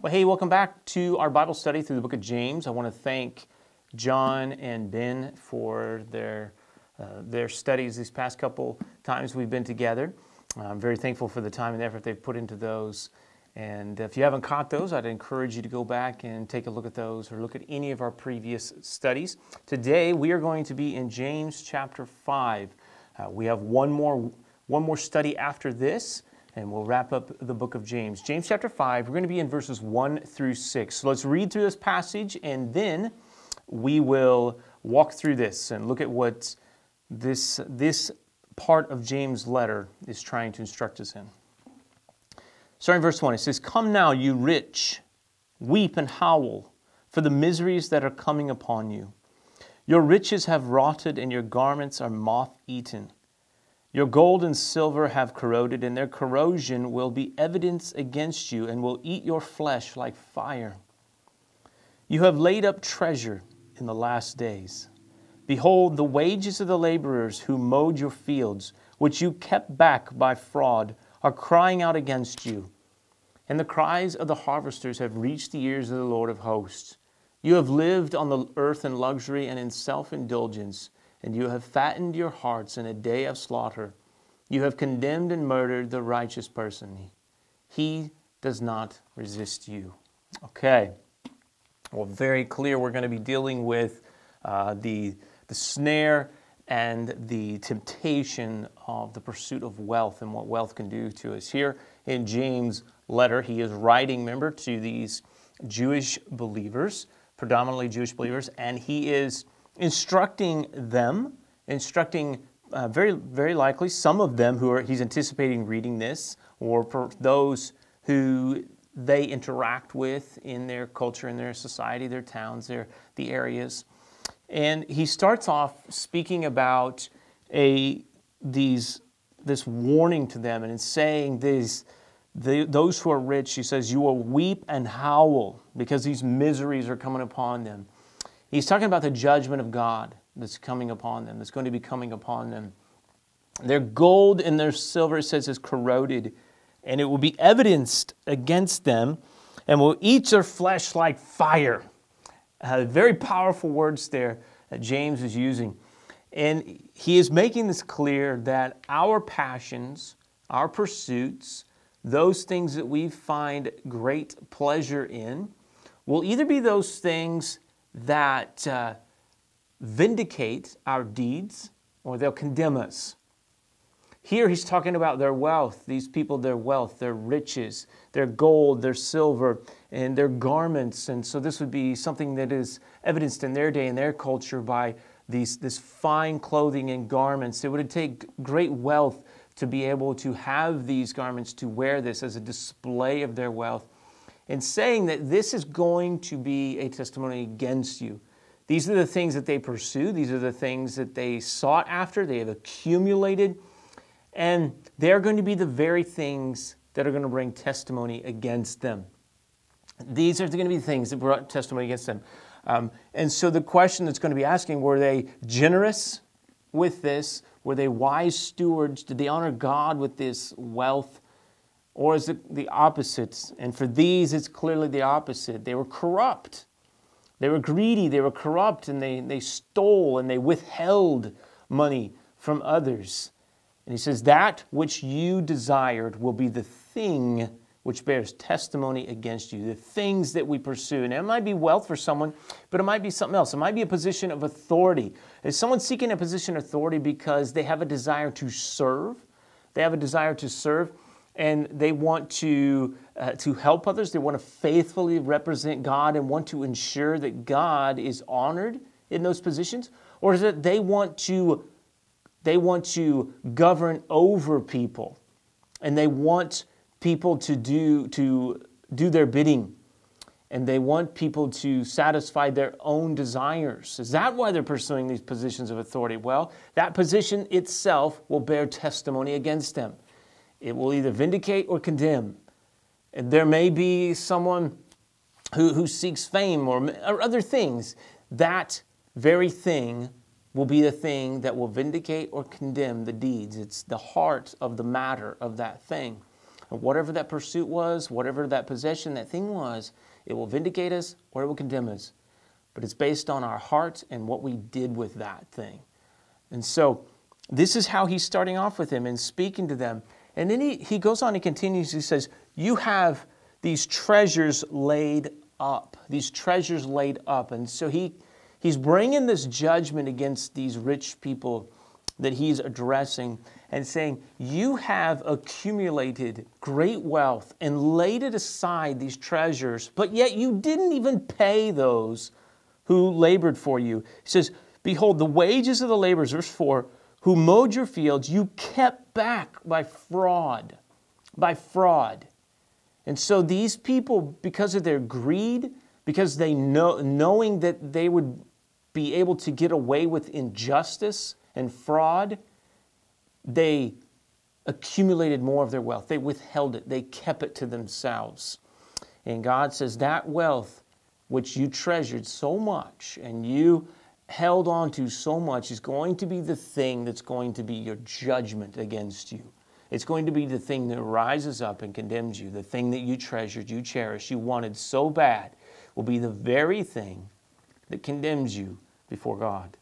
Well, hey, welcome back to our Bible study through the book of James. I want to thank John and Ben for their, uh, their studies these past couple times we've been together. I'm very thankful for the time and effort they've put into those. And if you haven't caught those, I'd encourage you to go back and take a look at those or look at any of our previous studies. Today, we are going to be in James chapter 5. Uh, we have one more, one more study after this and we'll wrap up the book of James. James chapter 5, we're going to be in verses 1 through 6. So let's read through this passage and then we will walk through this and look at what this, this part of James' letter is trying to instruct us in. Starting verse 1, it says, Come now, you rich, weep and howl for the miseries that are coming upon you. Your riches have rotted and your garments are moth eaten. Your gold and silver have corroded, and their corrosion will be evidence against you and will eat your flesh like fire. You have laid up treasure in the last days. Behold, the wages of the laborers who mowed your fields, which you kept back by fraud, are crying out against you. And the cries of the harvesters have reached the ears of the Lord of hosts. You have lived on the earth in luxury and in self indulgence and you have fattened your hearts in a day of slaughter. You have condemned and murdered the righteous person. He does not resist you. Okay. Well, very clear. We're going to be dealing with uh, the, the snare and the temptation of the pursuit of wealth and what wealth can do to us. Here in James' letter, he is writing, remember, to these Jewish believers, predominantly Jewish believers, and he is instructing them, instructing uh, very, very likely some of them who are, he's anticipating reading this, or for those who they interact with in their culture, in their society, their towns, their, the areas. And he starts off speaking about a, these, this warning to them and in saying these, the, those who are rich, he says, you will weep and howl because these miseries are coming upon them. He's talking about the judgment of God that's coming upon them, that's going to be coming upon them. Their gold and their silver, it says, is corroded, and it will be evidenced against them, and will eat their flesh like fire. Uh, very powerful words there that James is using. And he is making this clear that our passions, our pursuits, those things that we find great pleasure in, will either be those things that uh, vindicate our deeds or they'll condemn us. Here he's talking about their wealth, these people, their wealth, their riches, their gold, their silver, and their garments. And so this would be something that is evidenced in their day, in their culture, by these, this fine clothing and garments. It would take great wealth to be able to have these garments, to wear this as a display of their wealth and saying that this is going to be a testimony against you. These are the things that they pursue, these are the things that they sought after, they have accumulated, and they're going to be the very things that are going to bring testimony against them. These are going to be things that brought testimony against them. Um, and so the question that's going to be asking were they generous with this? Were they wise stewards? Did they honor God with this wealth? Or is it the opposite? And for these, it's clearly the opposite. They were corrupt. They were greedy, they were corrupt, and they, they stole and they withheld money from others. And he says, That which you desired will be the thing which bears testimony against you, the things that we pursue. And it might be wealth for someone, but it might be something else. It might be a position of authority. Is someone seeking a position of authority because they have a desire to serve? They have a desire to serve and they want to, uh, to help others. They want to faithfully represent God and want to ensure that God is honored in those positions? Or is it they want to, they want to govern over people and they want people to do, to do their bidding and they want people to satisfy their own desires. Is that why they're pursuing these positions of authority? Well, that position itself will bear testimony against them. It will either vindicate or condemn. And there may be someone who, who seeks fame or, or other things. That very thing will be the thing that will vindicate or condemn the deeds. It's the heart of the matter of that thing. whatever that pursuit was, whatever that possession, that thing was, it will vindicate us or it will condemn us. But it's based on our heart and what we did with that thing. And so this is how he's starting off with them and speaking to them. And then he, he goes on and continues. He says, You have these treasures laid up, these treasures laid up. And so he, he's bringing this judgment against these rich people that he's addressing and saying, You have accumulated great wealth and laid it aside, these treasures, but yet you didn't even pay those who labored for you. He says, Behold, the wages of the laborers, verse 4, who mowed your fields, you kept back by fraud. By fraud. And so these people, because of their greed, because they know, knowing that they would be able to get away with injustice and fraud, they accumulated more of their wealth. They withheld it, they kept it to themselves. And God says, That wealth which you treasured so much and you held on to so much is going to be the thing that's going to be your judgment against you. It's going to be the thing that rises up and condemns you. The thing that you treasured, you cherished, you wanted so bad will be the very thing that condemns you before God.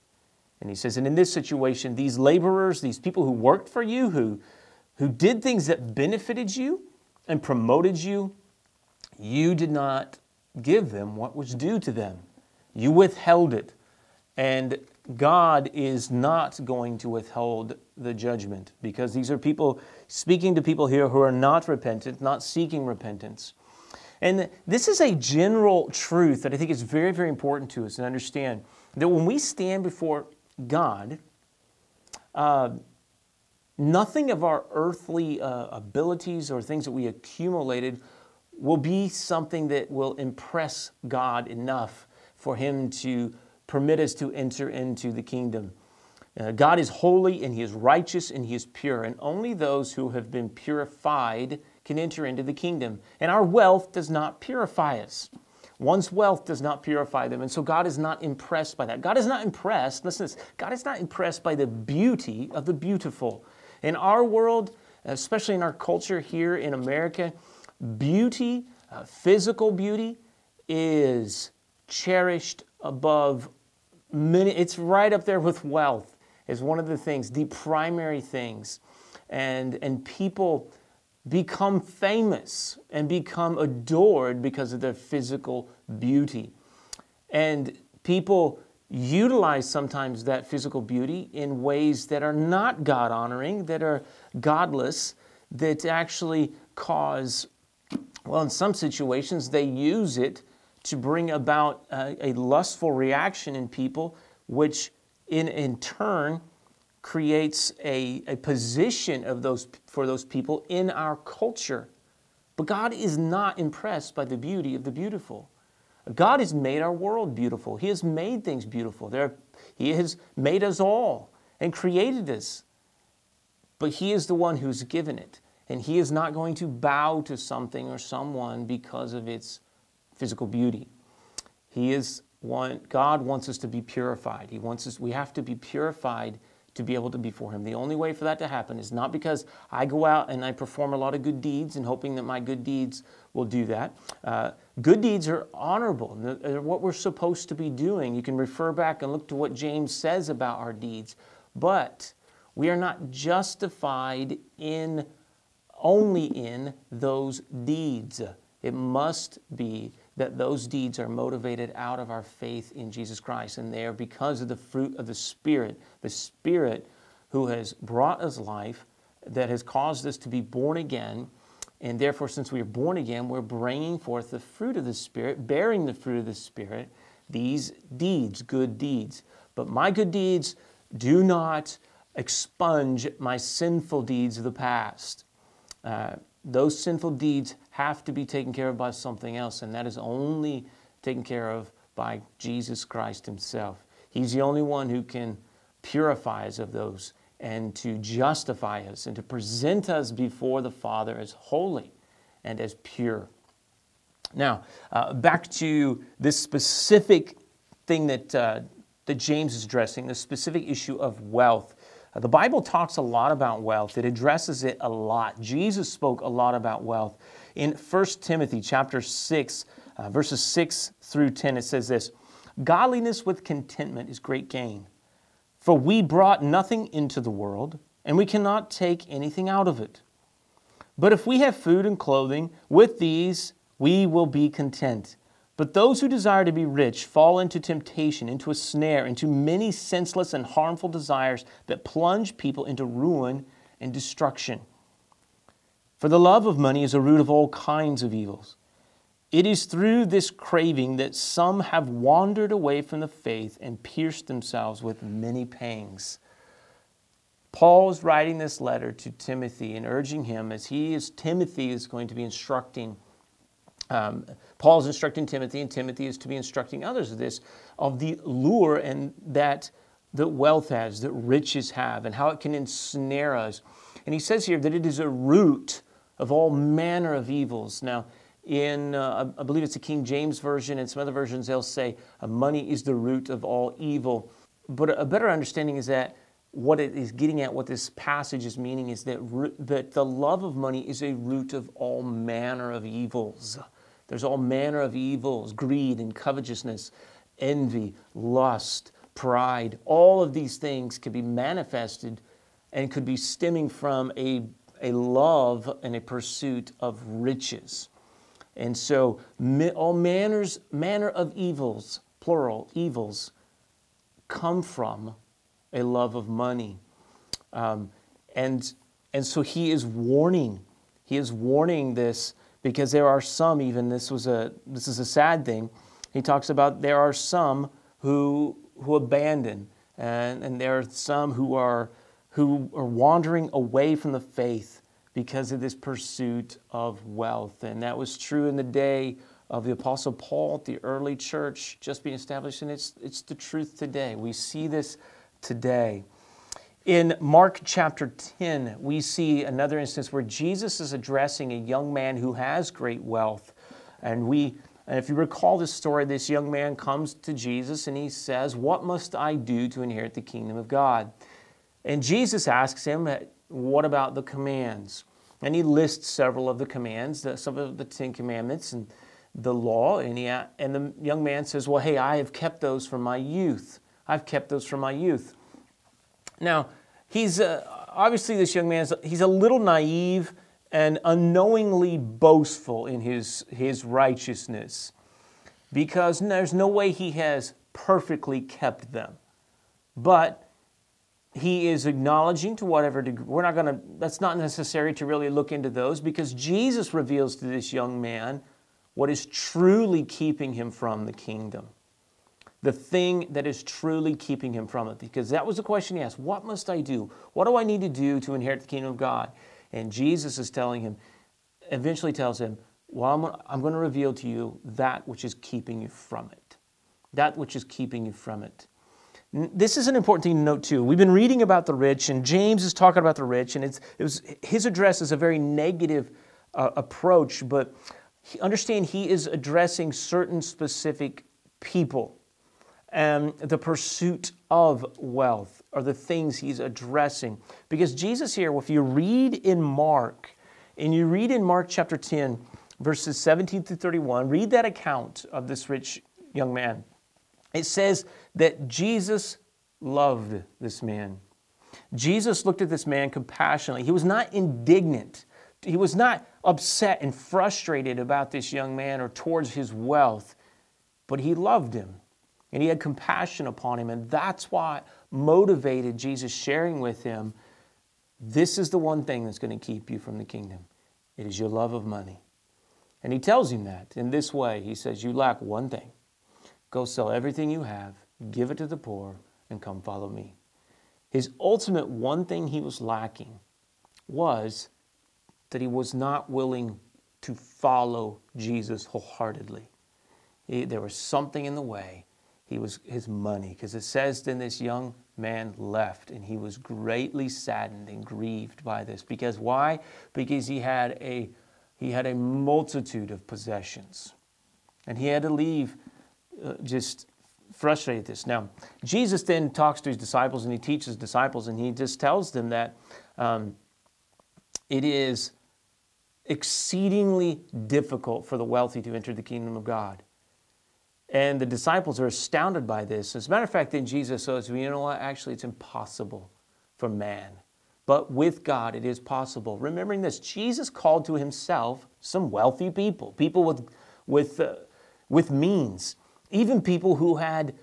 And he says, and in this situation, these laborers, these people who worked for you, who, who did things that benefited you and promoted you, you did not give them what was due to them. You withheld it. And God is not going to withhold the judgment because these are people speaking to people here who are not repentant, not seeking repentance. And this is a general truth that I think is very, very important to us to understand that when we stand before God, uh, nothing of our earthly uh, abilities or things that we accumulated will be something that will impress God enough for Him to permit us to enter into the kingdom. Uh, God is holy and He is righteous and He is pure, and only those who have been purified can enter into the kingdom. And our wealth does not purify us. One's wealth does not purify them. And so God is not impressed by that. God is not impressed, listen this, God is not impressed by the beauty of the beautiful. In our world, especially in our culture here in America, beauty, uh, physical beauty, is cherished above many, it's right up there with wealth, is one of the things, the primary things. And, and people become famous and become adored because of their physical beauty. And people utilize sometimes that physical beauty in ways that are not God honoring, that are godless, that actually cause, well, in some situations, they use it to bring about a, a lustful reaction in people, which in, in turn creates a, a position of those, for those people in our culture. But God is not impressed by the beauty of the beautiful. God has made our world beautiful. He has made things beautiful. There, he has made us all and created us. But He is the one who's given it. And He is not going to bow to something or someone because of its physical beauty. He is one, God wants us to be purified. He wants us, we have to be purified to be able to be for Him. The only way for that to happen is not because I go out and I perform a lot of good deeds and hoping that my good deeds will do that. Uh, good deeds are honorable, they're what we're supposed to be doing. You can refer back and look to what James says about our deeds. But we are not justified in only in those deeds. It must be that those deeds are motivated out of our faith in Jesus Christ. And they are because of the fruit of the Spirit, the Spirit who has brought us life, that has caused us to be born again. And therefore, since we are born again, we're bringing forth the fruit of the Spirit, bearing the fruit of the Spirit, these deeds, good deeds. But my good deeds do not expunge my sinful deeds of the past. Uh, those sinful deeds have to be taken care of by something else, and that is only taken care of by Jesus Christ Himself. He's the only one who can purify us of those and to justify us and to present us before the Father as holy and as pure. Now, uh, back to this specific thing that, uh, that James is addressing, the specific issue of wealth. Uh, the Bible talks a lot about wealth. It addresses it a lot. Jesus spoke a lot about wealth. In 1 Timothy chapter 6, uh, verses 6 through 10, it says this Godliness with contentment is great gain. For we brought nothing into the world, and we cannot take anything out of it. But if we have food and clothing, with these we will be content. But those who desire to be rich fall into temptation, into a snare, into many senseless and harmful desires that plunge people into ruin and destruction. For the love of money is a root of all kinds of evils. It is through this craving that some have wandered away from the faith and pierced themselves with many pangs. Paul is writing this letter to Timothy and urging him as he is Timothy is going to be instructing um, Paul is instructing Timothy, and Timothy is to be instructing others of this, of the lure and that that wealth has, that riches have, and how it can ensnare us. And he says here that it is a root of all manner of evils. Now, in uh, I believe it's the King James version, and some other versions they'll say uh, money is the root of all evil. But a better understanding is that what it is getting at, what this passage is meaning, is that, that the love of money is a root of all manner of evils. There's all manner of evils greed and covetousness, envy, lust, pride. All of these things can be manifested and could be stemming from a, a love and a pursuit of riches. And so, all manners, manner of evils, plural, evils, come from a love of money. Um, and, and so he is warning, he is warning this because there are some even this was a this is a sad thing he talks about there are some who who abandon and, and there are some who are who are wandering away from the faith because of this pursuit of wealth and that was true in the day of the apostle paul the early church just being established and it's it's the truth today we see this today in Mark chapter 10, we see another instance where Jesus is addressing a young man who has great wealth. And we and if you recall this story, this young man comes to Jesus and he says, What must I do to inherit the kingdom of God? And Jesus asks him, What about the commands? And he lists several of the commands, some of the Ten Commandments and the law. And, he, and the young man says, Well, hey, I have kept those from my youth. I've kept those from my youth. Now, he's uh, obviously this young man, he's a little naive and unknowingly boastful in his, his righteousness because there's no way he has perfectly kept them. But he is acknowledging to whatever degree, we're not going to, that's not necessary to really look into those because Jesus reveals to this young man what is truly keeping him from the kingdom the thing that is truly keeping him from it. Because that was the question he asked What must I do? What do I need to do to inherit the kingdom of God? And Jesus is telling him, eventually tells him, Well, I'm going to reveal to you that which is keeping you from it. That which is keeping you from it. This is an important thing to note too. We've been reading about the rich, and James is talking about the rich, and it's, it was, his address is a very negative uh, approach, but understand he is addressing certain specific people and the pursuit of wealth are the things he's addressing. Because Jesus here, well, if you read in Mark, and you read in Mark chapter 10, verses 17 through 31, read that account of this rich young man. It says that Jesus loved this man. Jesus looked at this man compassionately. He was not indignant. He was not upset and frustrated about this young man or towards his wealth, but he loved him and he had compassion upon him. And that's why motivated Jesus sharing with him this is the one thing that's going to keep you from the kingdom it is your love of money. And he tells him that in this way He says, You lack one thing. Go sell everything you have, give it to the poor, and come follow me. His ultimate one thing he was lacking was that he was not willing to follow Jesus wholeheartedly. He, there was something in the way he was his money because it says then this young man left and he was greatly saddened and grieved by this because why because he had a he had a multitude of possessions and he had to leave uh, just frustrated at this. Now, Jesus then talks to his disciples and he teaches disciples and he just tells them that um, it is exceedingly difficult for the wealthy to enter the kingdom of God. And the disciples are astounded by this. As a matter of fact, then Jesus says, you know what? Actually, it's impossible for man. But with God, it is possible. Remembering this, Jesus called to himself some wealthy people, people with, with, uh, with means, even people who had,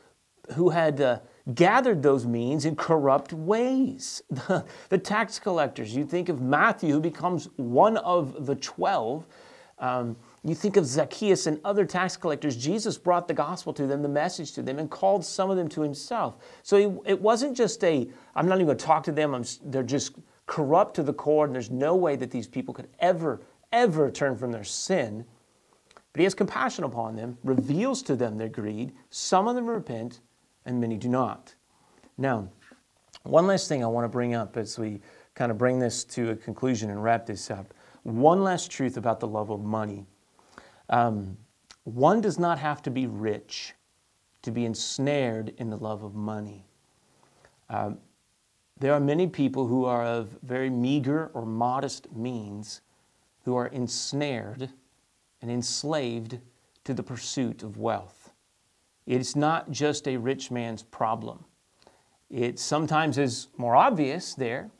who had uh, gathered those means in corrupt ways. The, the, tax collectors, you think of Matthew, who becomes one of the 12. Um, you think of Zacchaeus and other tax collectors. Jesus brought the gospel to them, the message to them, and called some of them to himself. So he, it wasn't just a, I'm not even going to talk to them, I'm, they're just corrupt to the core, and there's no way that these people could ever, ever turn from their sin. But he has compassion upon them, reveals to them their greed. Some of them repent, and many do not. Now, one last thing I want to bring up as we kind of bring this to a conclusion and wrap this up. One last truth about the love of money. Um, one does not have to be rich to be ensnared in the love of money. Um, there are many people who are of very meager or modest means who are ensnared and enslaved to the pursuit of wealth. It's not just a rich man's problem. It sometimes is more obvious there,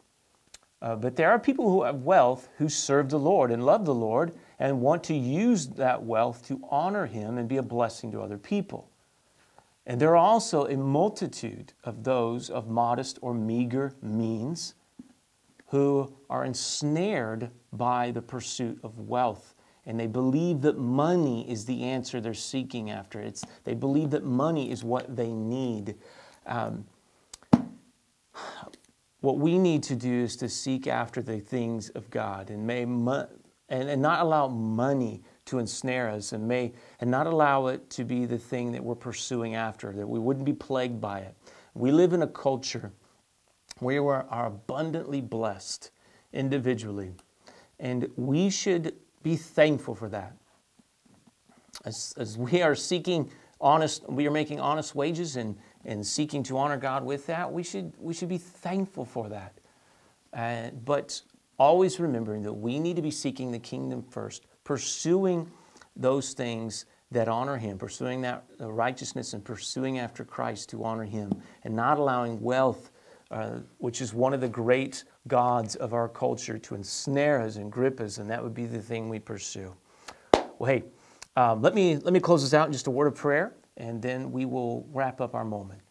uh, but there are people who have wealth who serve the Lord and love the Lord and want to use that wealth to honor Him and be a blessing to other people. And there are also a multitude of those of modest or meager means who are ensnared by the pursuit of wealth and they believe that money is the answer they're seeking after. It's, they believe that money is what they need. Um, what we need to do is to seek after the things of God and, may mo- and, and not allow money to ensnare us and, may, and not allow it to be the thing that we're pursuing after, that we wouldn't be plagued by it. We live in a culture where we are abundantly blessed individually, and we should be thankful for that. As, as we are seeking honest, we are making honest wages and, and seeking to honor God with that, we should, we should be thankful for that. Uh, but always remembering that we need to be seeking the kingdom first, pursuing those things that honor Him, pursuing that righteousness and pursuing after Christ to honor Him, and not allowing wealth, uh, which is one of the great gods of our culture to ensnare us and grip us, and that would be the thing we pursue. Well, hey, um, let, me, let me close this out in just a word of prayer, and then we will wrap up our moment.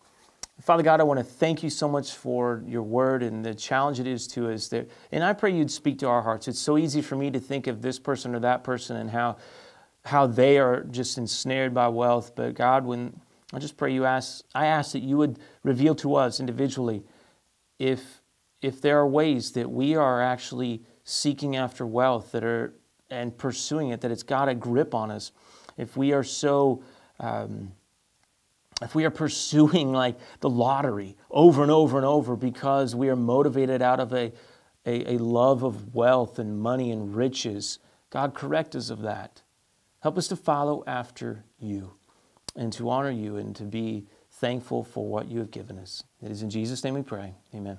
Father God, I want to thank you so much for your word and the challenge it is to us. There. And I pray you'd speak to our hearts. It's so easy for me to think of this person or that person and how, how they are just ensnared by wealth. But God, when I just pray you ask, I ask that you would reveal to us individually if if there are ways that we are actually seeking after wealth that are and pursuing it, that it's got a grip on us, if we are so, um, if we are pursuing like the lottery over and over and over because we are motivated out of a, a, a love of wealth and money and riches, God, correct us of that. Help us to follow after you and to honor you and to be thankful for what you have given us. It is in Jesus' name we pray. Amen.